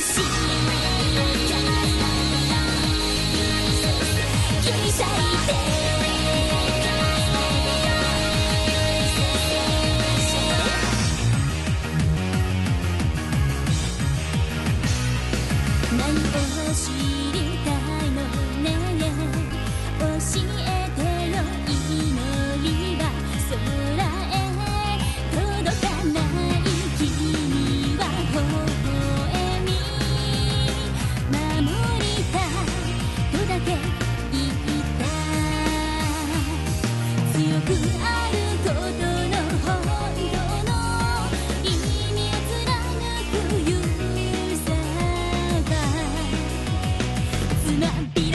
何か走り